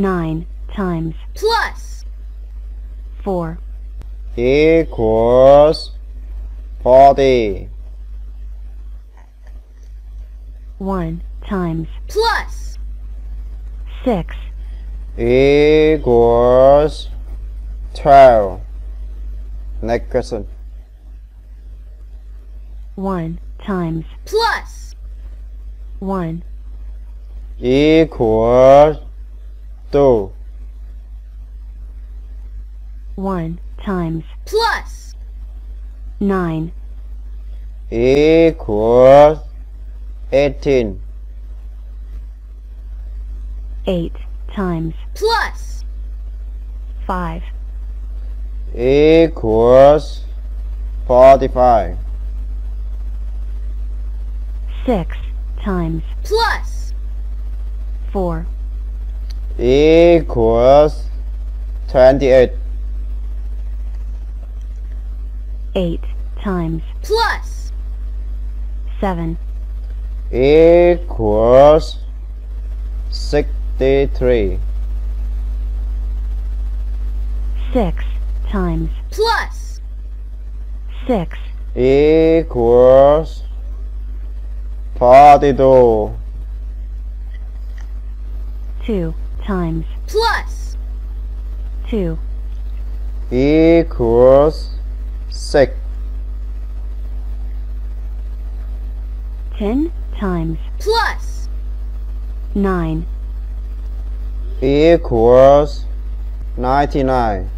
9 times plus 4 equals 40. 1 times plus 6 equals 12. Next question. 1 times plus 1 Equals 2. 1 times plus 9 Equals 18. 8 times plus 5 Equals 45. 6 times plus 4 Equals 28. 8 times plus 7 Equals 63. 6 times plus 6 Equals 42. 2 times. Plus. 2 Equals 6. 10 times. Plus. 9 Equals 99.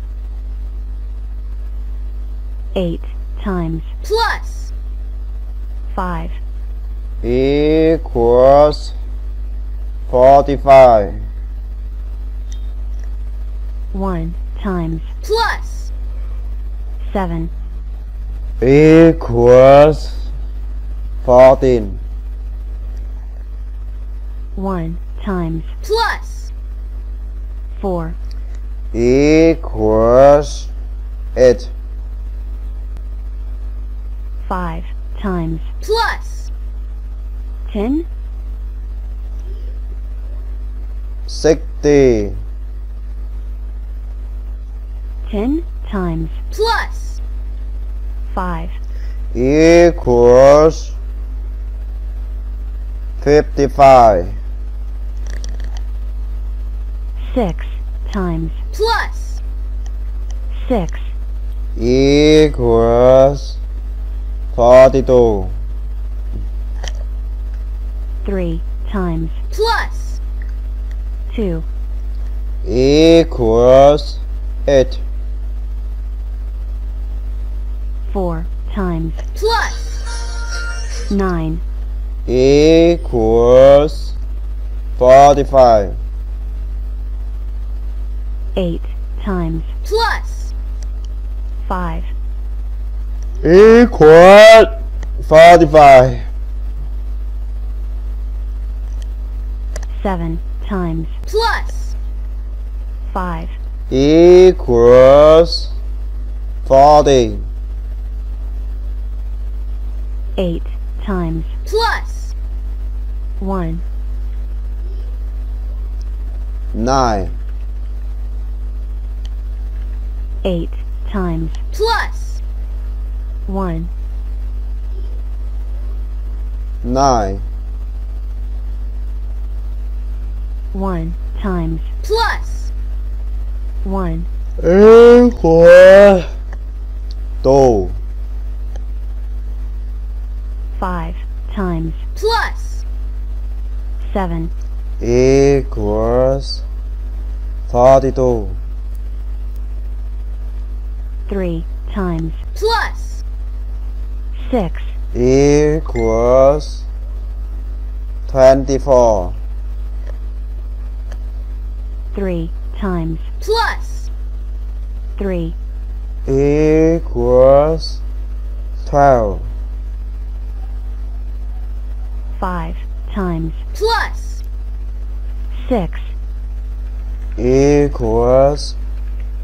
8 times. Plus. 5 Equals 45. 1 times plus 7 Equals 14. 1 times plus 4 Equals 8. 5 times plus 10 60. 10 times. Plus. 5 Equals 55. 6 times. Plus. 6 Equals 42. 3 times. Plus. 2 Equals 8. 4 times. Plus. 9 Equals 45. 8 times. Plus. 5 Equals 45. 7 times. Plus. 5 Equals 40. 8 times. Plus. 1 9. 8 times. Plus. 1 9. 1 times. Plus. 1 Equals 2. 5 times plus 7 Equals 42. 3 times plus 6 Equals 24. 3 times plus 3 Equals 12. 5 times. Plus. 6 Equals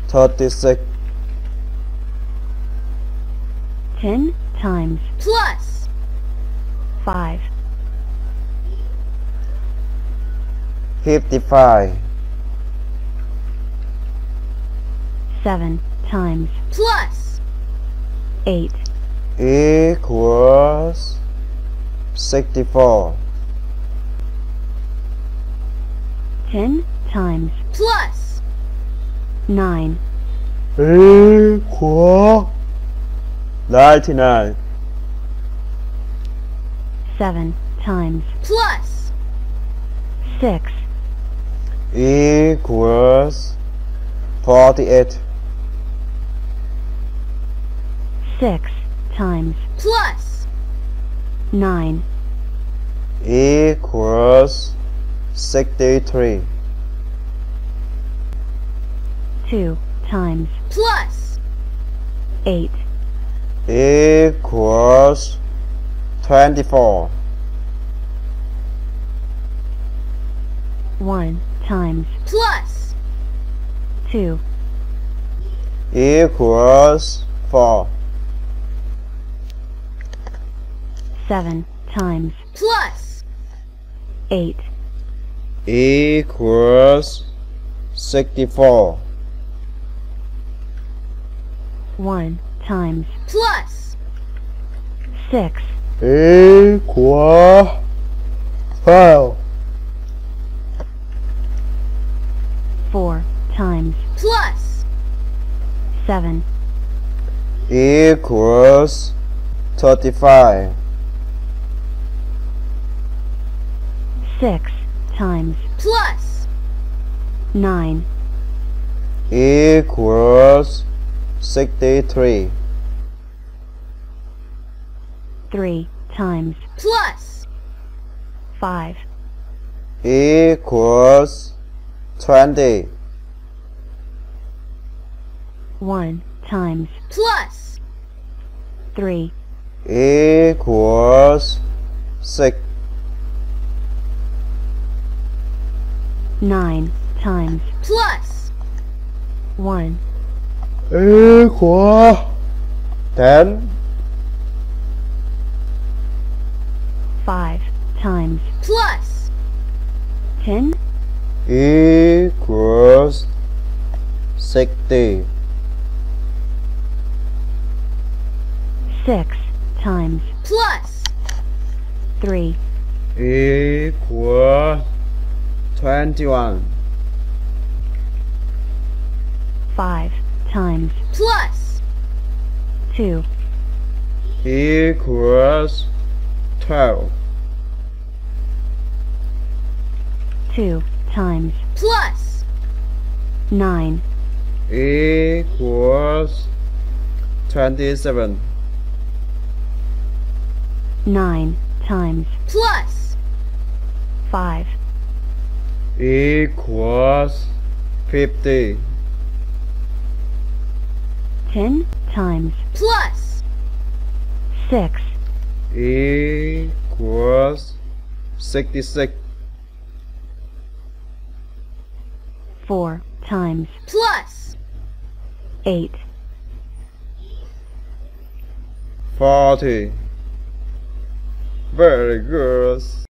36. 10 times. Plus. 5 55. 7 times. Plus. 8 equals 64. 10 times plus 9 equal 99. 7 times plus 6 equals 48. 6 times plus 9 equals 63. 2 times. Plus. 8 equals 24. 1 times. Plus. 2 equals 4. 7 times. Plus. 8 equals 64. 1 times. Plus. 6 equals 12. 4 times. Plus. 7 equals 35. 6 times. Plus. 9 equals 63. 3 times. Plus. 5 equals 20. 1 times. Plus. 3 equals 6. 9 times plus. 1 equal 10. 5 times plus. 10 equals 60. 6 times plus. 3 equals 21. 5 times plus 2 equals 12. 2 times plus 9 equals 27. 9 times plus 5 equals 50. 10 times plus 6 equals 66. 4 times plus 8 40. Very good.